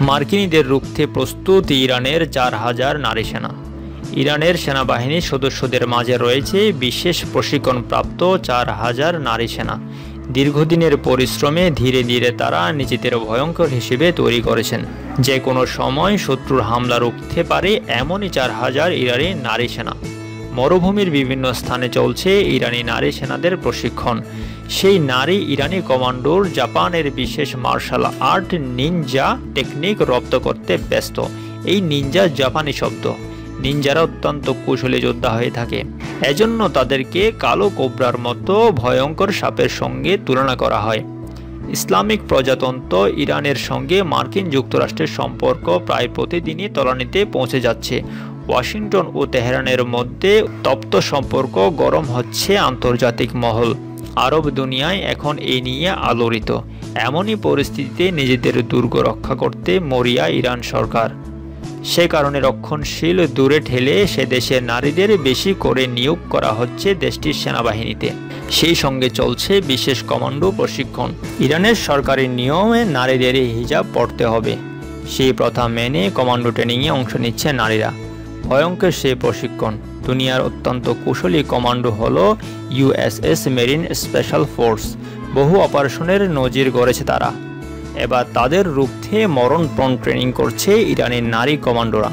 মার্কিনীদের রুখতে প্রস্তুত ইরানের চার হাজার নারী সেনা। ইরানের সেনাবাহিনীর সদস্যদের মাঝে রয়েছে বিশেষ প্রশিক্ষণপ্রাপ্ত চার হাজার নারী সেনা। দীর্ঘদিনের পরিশ্রমে ধীরে ধীরে তারা নিজেদের ভয়ঙ্কর হিসেবে তৈরি করেছেন। যে কোনো সময় শত্রুর হামলা রুখতে পারে এমনই চার হাজার ইরানি নারী সেনা। মরুভূমির বিভিন্ন স্থানে চলছে ইরানি নারী সেনাদের প্রশিক্ষণ। সেই নারী ইরানি কমান্ডোর জাপানের বিশেষ মার্শাল আর্ট নিনজা টেকনিক রপ্ত করতে ব্যস্ত। এই নিনজা জাপানি শব্দ। নিনজারা অত্যন্ত কুশলী যোদ্ধা হয়ে থাকে। এজন্য তাদেরকে কালো কোবরার মতো ভয়ঙ্কর সাপের সঙ্গে তুলনা করা হয়। ইসলামিক প্রজাতন্ত্র ইরানের সঙ্গে মার্কিন যুক্তরাষ্ট্রের সম্পর্ক প্রায় প্রতিদিনই তলানিতে পৌঁছে যাচ্ছে। ওয়াশিংটন ও তেহরানের মধ্যে তপ্ত সম্পর্ক গরম হচ্ছে আন্তর্জাতিক মহল। আরব দুনিয়ায় এখন এই নিয়ে আলোড়িত। এমনই পরিস্থিতিতে নিজেদের দুর্গ রক্ষা করতে মরিয়া ইরান সরকার। সে কারণে রক্ষণশীল দূরে ঠেলে সে দেশের নারীদের বেশি করে নিয়োগ করা হচ্ছে দেশটির সেনাবাহিনীতে। সেই সঙ্গে চলছে বিশেষ কমান্ডো প্রশিক্ষণ। ইরানের সরকারি নিয়মে নারীদের হিজাব পড়তে হবে। সেই প্রথা মেনে কমান্ডো ট্রেনিংয়ে অংশ নিচ্ছে নারীরা। ভয়ঙ্কর সেই প্রশিক্ষণ। দুনিয়ার অত্যন্ত কুশলী কমান্ডো হল ইউএসএস মেরিন স্পেশাল ফোর্স। বহু অপারেশনের নজির গড়েছে তারা। এবার তাদের রুখতে মরণপ্রণ ট্রেনিং করছে ইরানের নারী কমান্ডোরা।